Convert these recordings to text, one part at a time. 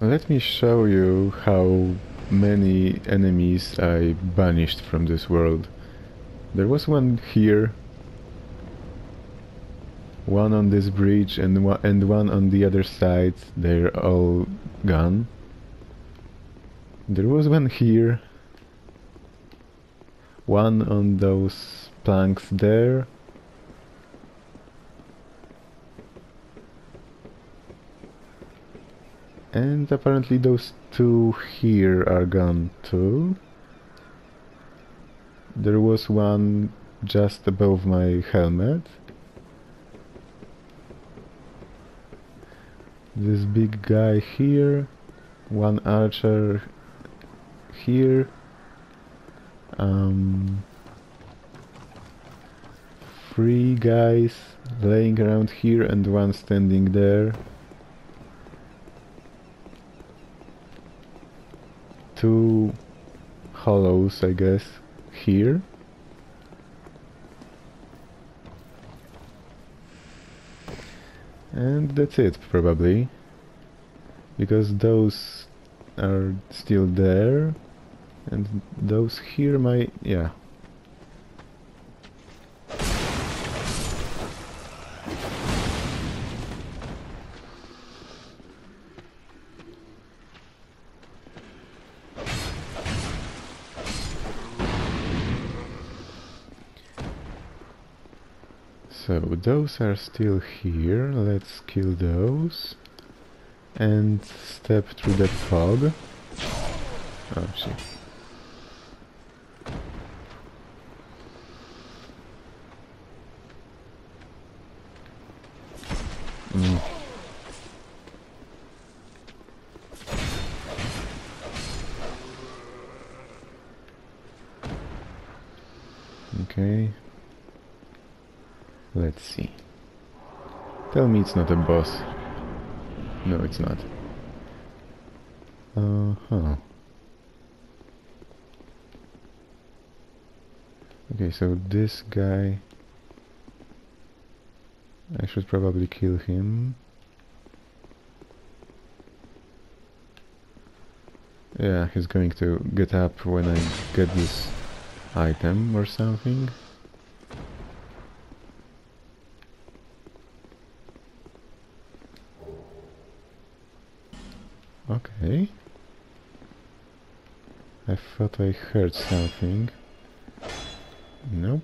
Let me show you how many enemies I banished from this world. There was one here, one on this bridge and one, and one on the other side. They're all gone. There was one here, one on those planks there. And apparently those two here are gone too. There was one just above my helmet. This big guy here, one archer here, um, three guys laying around here and one standing there. Two hollows, I guess, here. And that's it, probably. Because those are still there. And those here might... yeah. Those are still here, let's kill those and step through that fog. Oh shit. Mm. Okay. Let's see. Tell me it's not a boss. No, it's not. Uh-huh. Okay, so this guy... I should probably kill him. Yeah, he's going to get up when I get this item or something. Okay. I thought I heard something. Nope.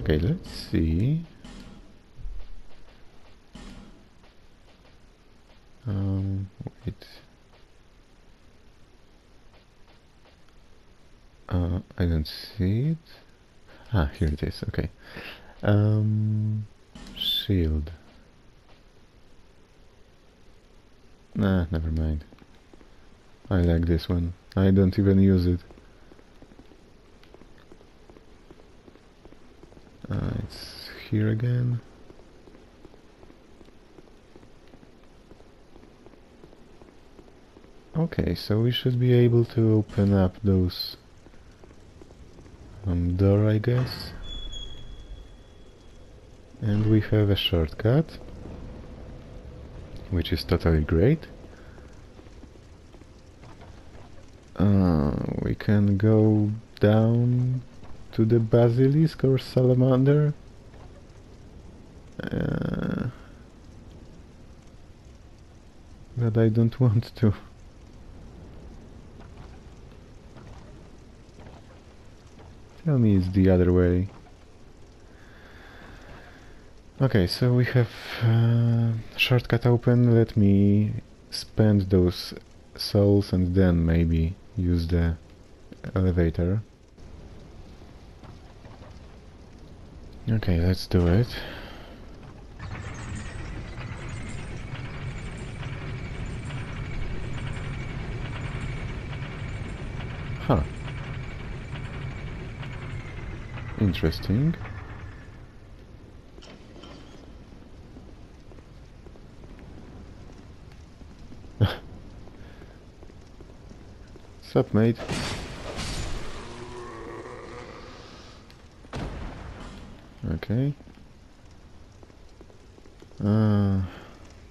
Okay, let's see. Um, wait. Uh, I don't see it. Ah, here it is, okay. Um, shield. Nah, never mind. I like this one. I don't even use it. Uh, it's here again. Okay, so we should be able to open up those um, door, I guess. And we have a shortcut, which is totally great. Uh, we can go down to the basilisk or salamander. Uh, but I don't want to. Tell me it's the other way. Okay, so we have uh, shortcut open. Let me spend those souls and then maybe use the elevator. Okay, let's do it. Huh. Interesting. Sup, mate? Okay. Uh,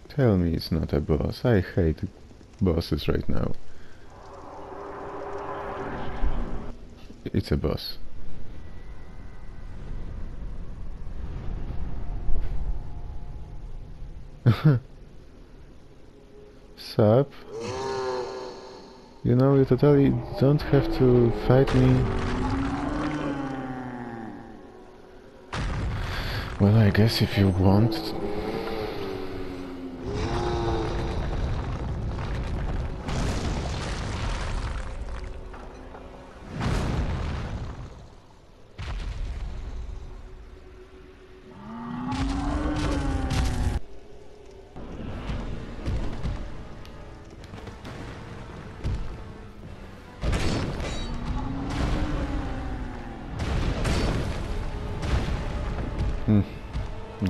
tell me it's not a boss. I hate bosses right now. It's a boss. Sup? You know, you totally don't have to fight me. Well, I guess if you want...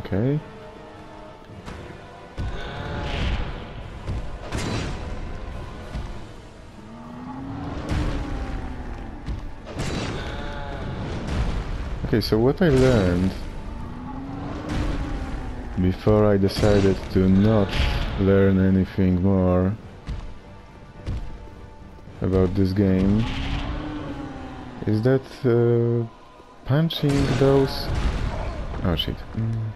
Okay. Okay, so what I learned before I decided to not learn anything more about this game is that uh, punching those Oh shit. Mm.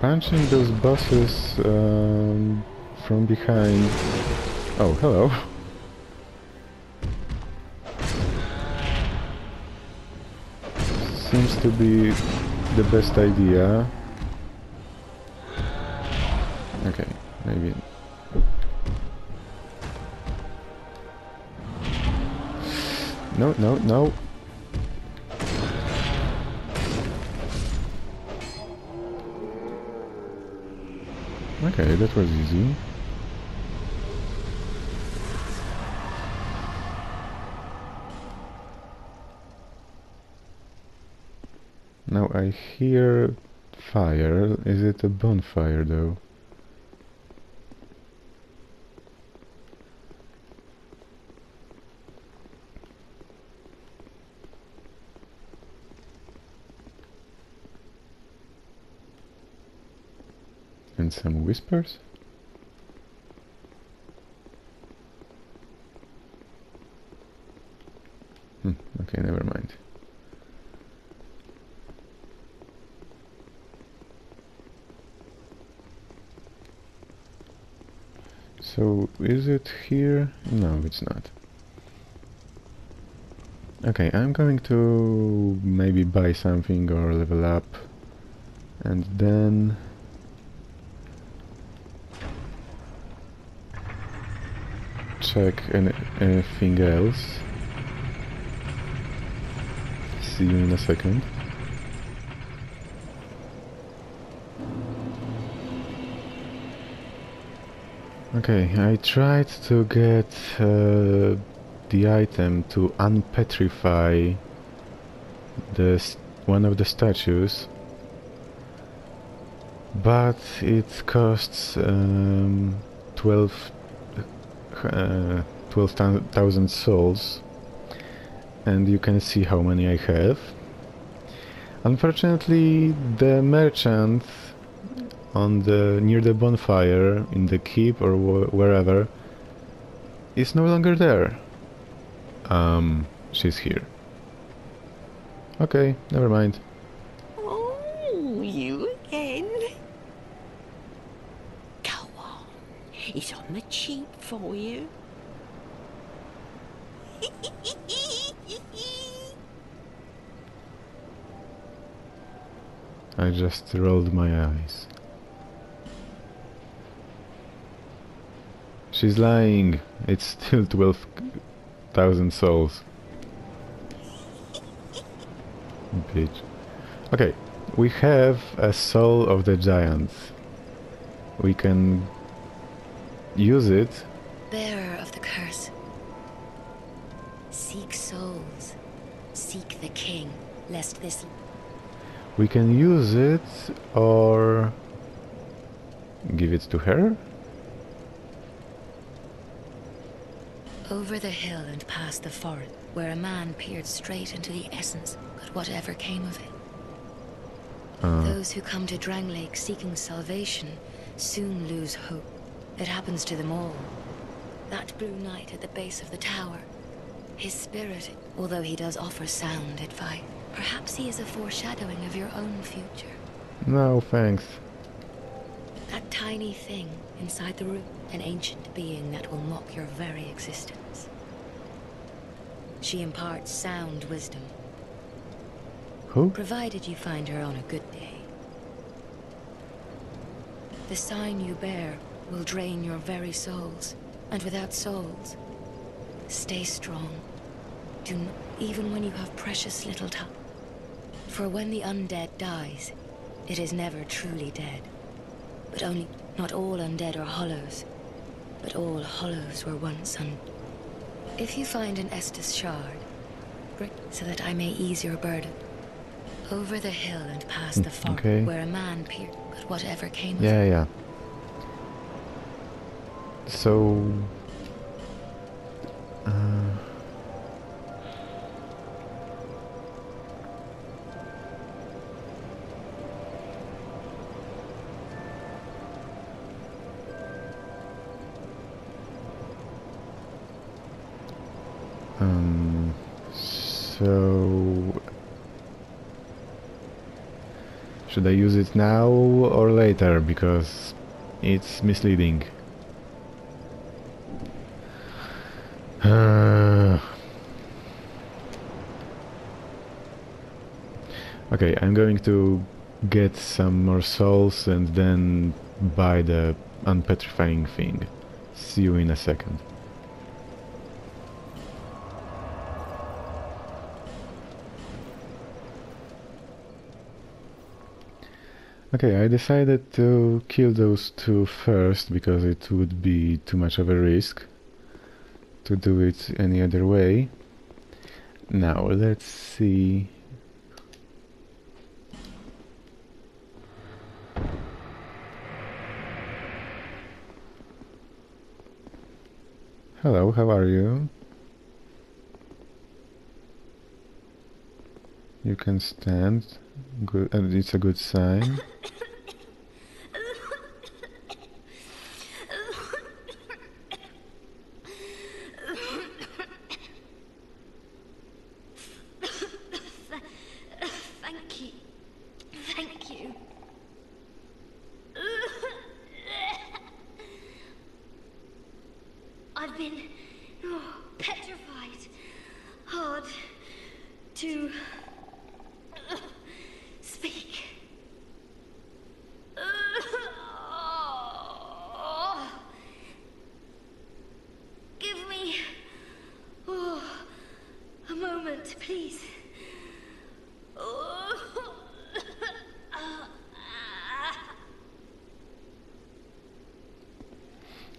Punching those bosses um, from behind. Oh, hello. Seems to be the best idea. Okay, maybe No, no, no. Okay, that was easy. Now I hear fire. Is it a bonfire though? And some whispers? Hmm, okay, never mind. So, is it here? No, it's not. Okay, I'm going to maybe buy something or level up and then check any, anything else. See you in a second. Okay, I tried to get uh, the item to unpetrify the one of the statues, but it costs um, 12 uh, 12,000 souls and you can see how many I have. Unfortunately the merchant on the near the bonfire in the keep or wh wherever is no longer there. Um, she's here. Okay, never mind. Oh, you again? Go on. It's on the cheap for you. I just rolled my eyes. She's lying. It's still 12,000 souls. Bitch. Okay, we have a soul of the giants. We can use it. Bearer of the curse. Seek souls. Seek the king, lest this We can use it or give it to her. Over the hill and past the forest, where a man peered straight into the essence, but whatever came of it. Uh, Those who come to Drangleic seeking salvation soon lose hope. It happens to them all. That blue knight at the base of the tower. His spirit, although he does offer sound advice, perhaps he is a foreshadowing of your own future. no, thanks. That tiny thing inside the room, an ancient being that will mock your very existence. She imparts sound wisdom, Who? provided you find her on a good day. The sign you bear will drain your very souls, and without souls, stay strong. Do not, even when you have precious little time. For when the undead dies, it is never truly dead. But only, not all undead are hollows, but all hollows were once un... If you find an Estus shard, bring so that I may ease your burden. Over the hill and past the forest, okay. where a man peered, but whatever came of Yeah, it. So... Uh, um, so should I use it now or later? Because it's misleading. Uh, okay, I'm going to get some more souls and then buy the unpetrifying thing. See you in a second. Okay, I decided to kill those two first because it would be too much of a risk to do it any other way. Now, let's see. Hello, how are you? You can stand. Good, and it's a good sign. Thank you. Thank you. I've been oh, petrified, hard to uh, speak. Give me oh, a moment, please.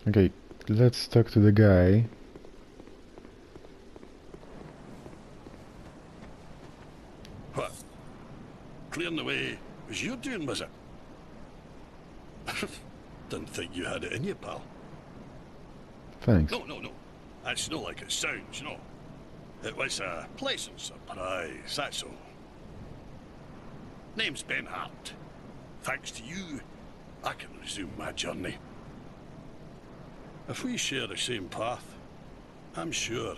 Okay, let's talk to the guy. What? Clearing the way was you doing, was it? Didn't think you had it in you, pal. Thanks. No, no, no. That's not like it sounds, no. It was a pleasant surprise, that's all. Name's Benhart. Thanks to you, I can resume my journey. If we share the same path, I'm sure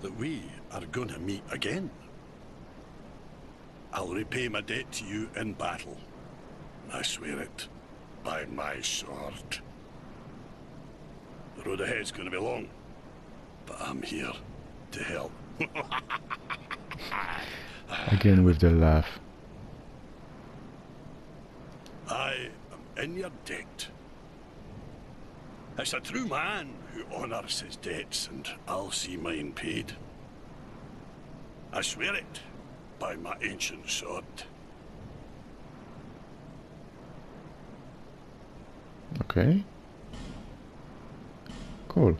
that we are going to meet again. I'll repay my debt to you in battle. I swear it, by my sword. The road ahead's going to be long, but I'm here to help. Again with the laugh. I am in your debt. It's a true man who honours his debts, and I'll see mine paid. I swear it by my ancient sword. Okay. Cool.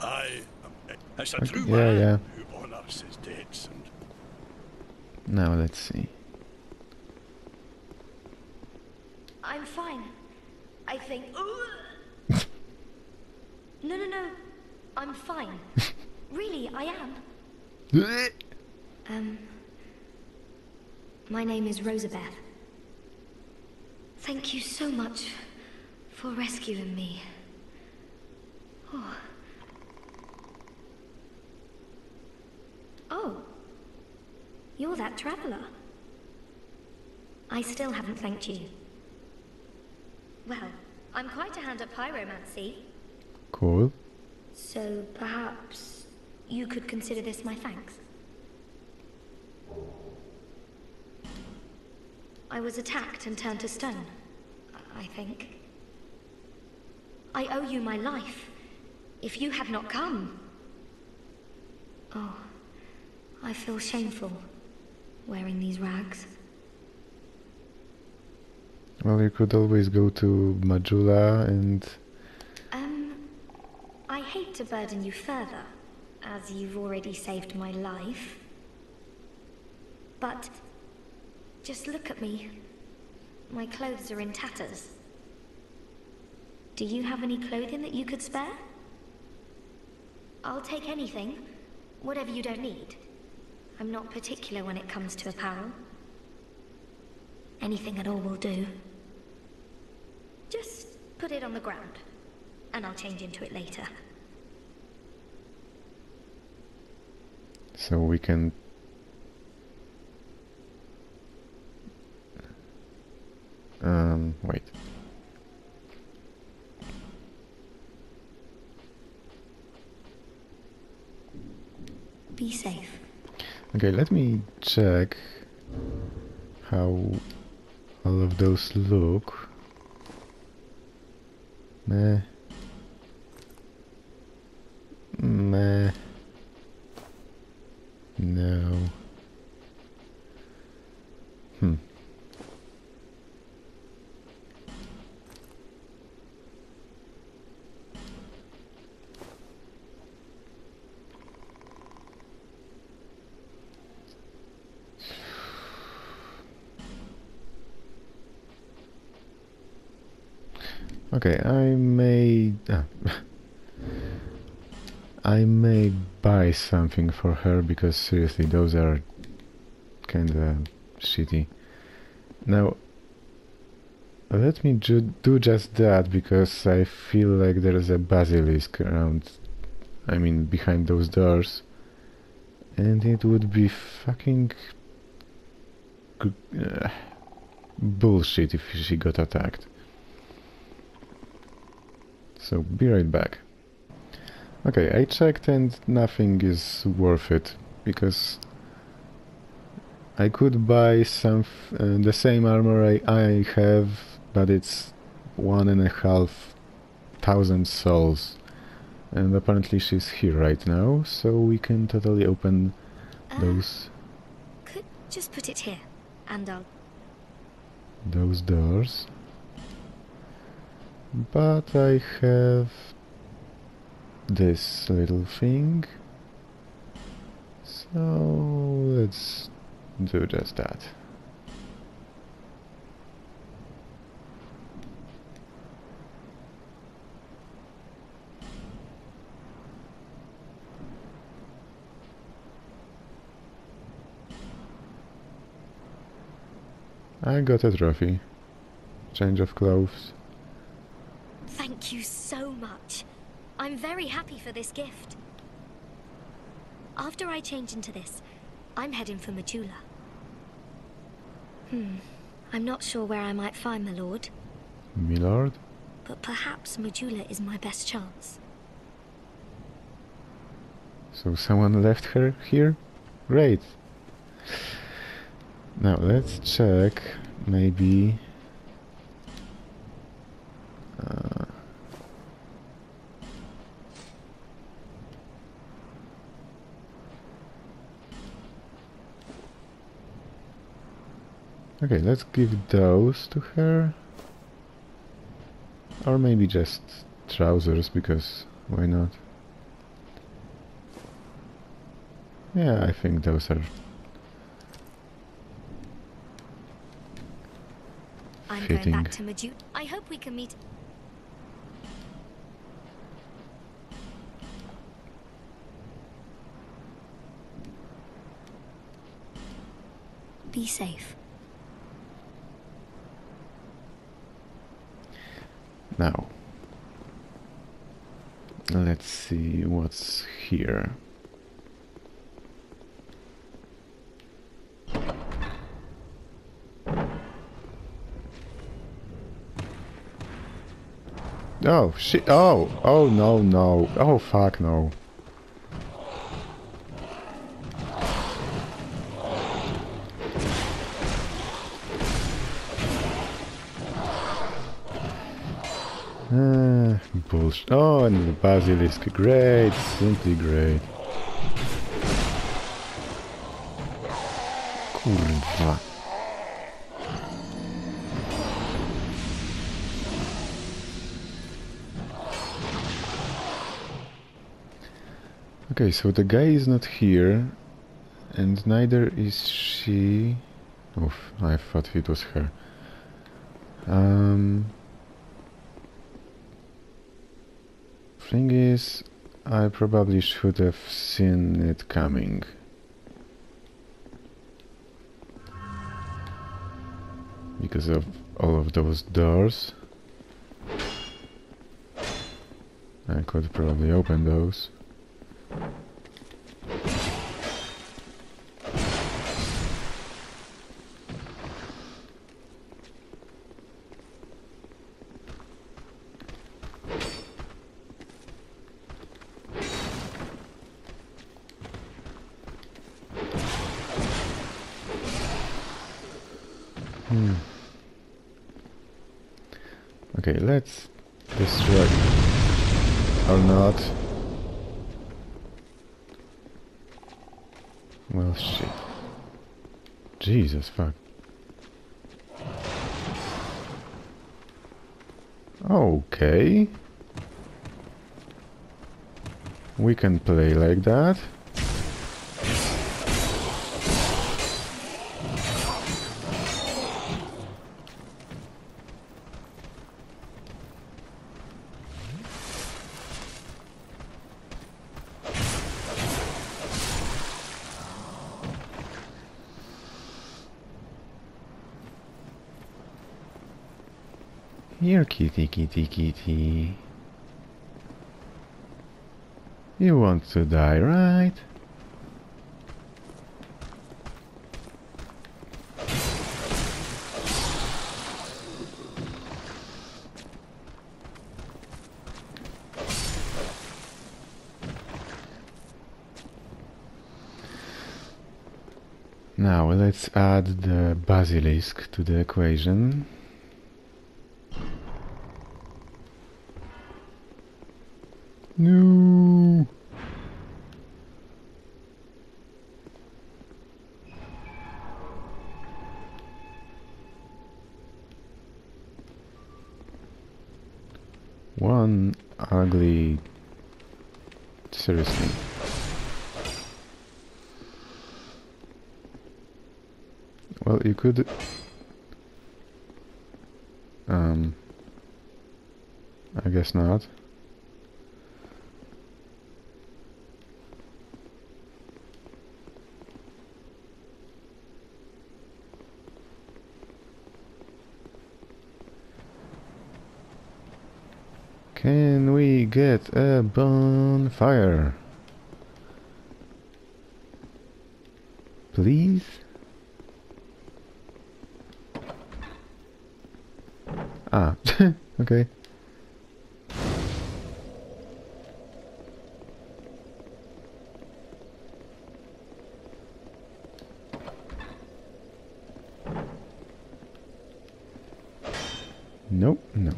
I am. It's a Okay, true yeah, man yeah. Who honours his debts, and Now let's see. I'm fine. I think. no, no, no. I'm fine. really, I am. Um. My name is Rosabeth. Thank you so much for rescuing me. Oh. You're that traveler. I still haven't thanked you. Well, I'm quite a hand at pyromancy, Cool. so perhaps you could consider this my thanks. I was attacked and turned to stone, I think. I owe you my life. If you had not come. Oh, I feel shameful wearing these rags. Well, you could always go to Majula and Um, I hate to burden you further, as you've already saved my life. But just look at me. My clothes are in tatters. Do you have any clothing that you could spare? I'll take anything, whatever you don't need. I'm not particular when it comes to apparel. Anything at all will do. Just put it on the ground, and I'll change into it later. so we can um wait Be safe. Okay let me check how all of those look. Meh. Meh. No. Hmm Okay, I may... ah. I may buy something for her because seriously, those are kinda shitty. Now, let me ju do just that because I feel like there's a basilisk around, I mean behind those doors. And it would be fucking... uh, bullshit if she got attacked. So be right back. Okay, I checked and nothing is worth it because I could buy some f- uh, the same armor I, I have, but it's one and a half thousand souls, and apparently she's here right now, so we can totally open Uh, those Could just put it here, and I'll. those doors. But I have this little thing. So let's do just that. I got a trophy. Change of clothes. Thank you so much. I'm very happy for this gift. After I change into this, I'm heading for Majula. Hmm. I'm not sure where I might find my lord, Milord? but perhaps Majula is my best chance. So someone left her here? Great. Now let's check. Maybe. Okay, let's give those to her. Or maybe just trousers, because why not? Yeah, I think those are... I'm fitting. going back to Majula. I hope we can meet... Be safe. Now, let's see what's here. Oh shit! Oh, oh no, no! Oh fuck no! Oh, and the basilisk. Great, simply great. Kurwa. Okay, so the guy is not here, and neither is she. Oof, I thought it was her. Um. Thing is, I probably should have seen it coming. Because of all of those doors. I could probably open those. Hmm. Okay, let's destroy or not. Well, shit. Jesus fuck. Okay. We can play like that. Kitty, kitty, kitty. You want to die, right? Now let's add the basilisk to the equation. No. One ugly. Seriously. Well, you could. Um. I guess not. Can we get a bonfire? Please? Ah, okay. Nope, no.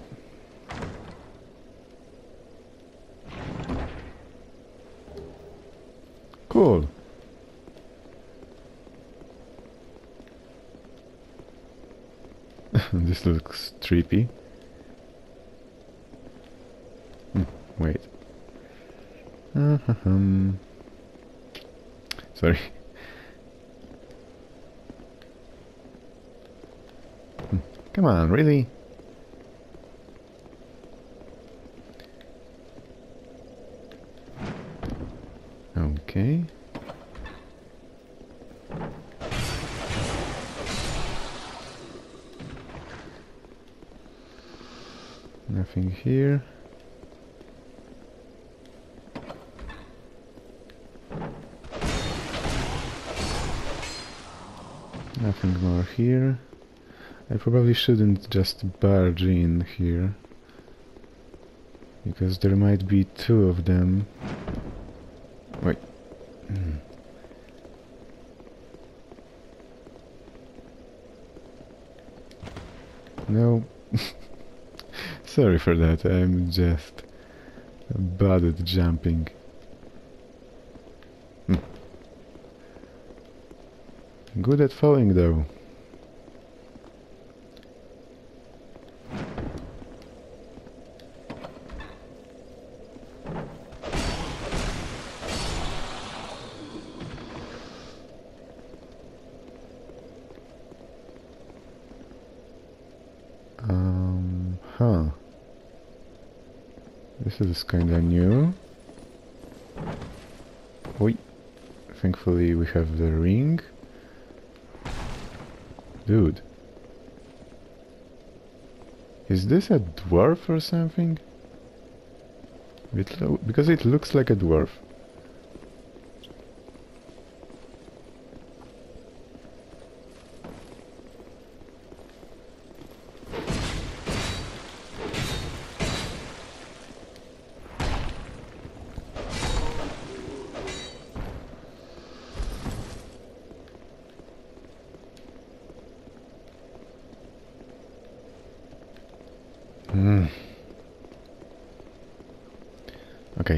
Cool. this looks trippy. Wait. Uh-huh-hum. Sorry. Hmm, Come on, really? Okay. here. Nothing more here. I shouldn't just barge in here. Because there might be two of them. Wait. Hmm. No. Sorry for that, I'm just bad at jumping. Hmm. Good at falling though. Um, huh. This is kinda new. Oi. Thankfully we have the ring. Dude. Is this a dwarf or something? It because it looks like a dwarf.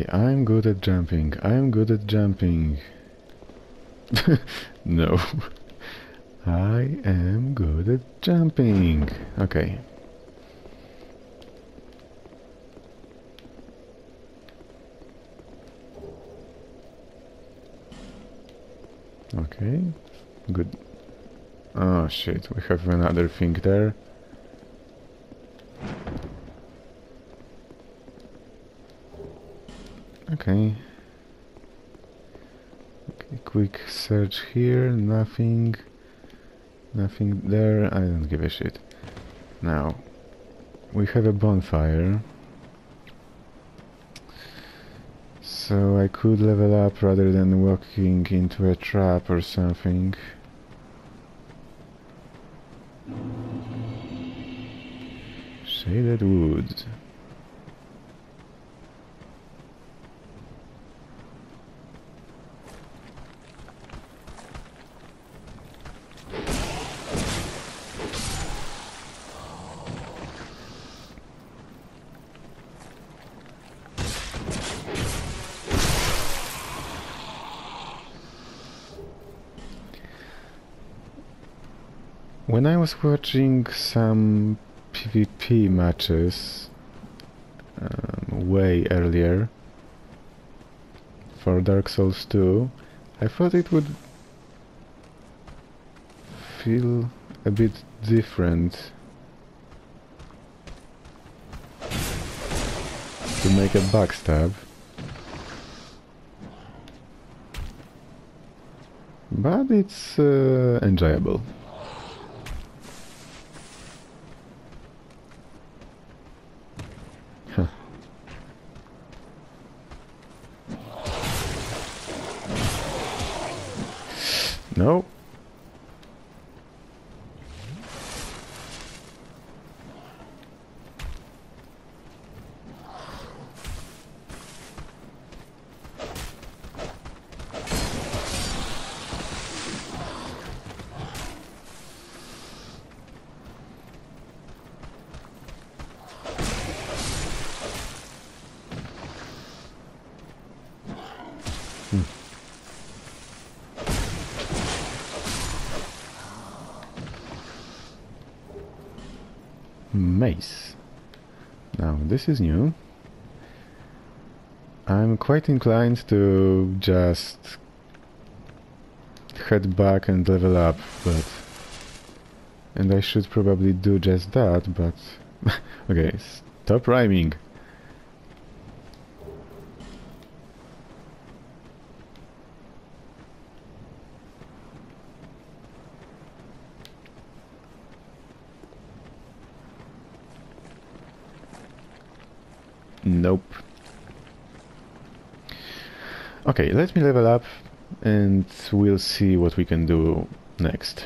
I'm good at jumping. I'm good at jumping. no. I am good at jumping. Okay. Okay. Good. Oh shit, we have another thing there. Okay. Okay, quick search here, nothing. Nothing there, I don't give a shit. Now, we have a bonfire. So I could level up rather than walking into a trap or something. Shaded woods. When I was watching some PvP matches um, way earlier for Dark Souls 2, I thought it would feel a bit different to make a backstab. But it's uh, enjoyable. Mace. Now, this is new. I'm quite inclined to just head back and level up, but... And I should probably do just that, but... okay, stop rhyming. Nope. Okay, let me level up and we'll see what we can do next.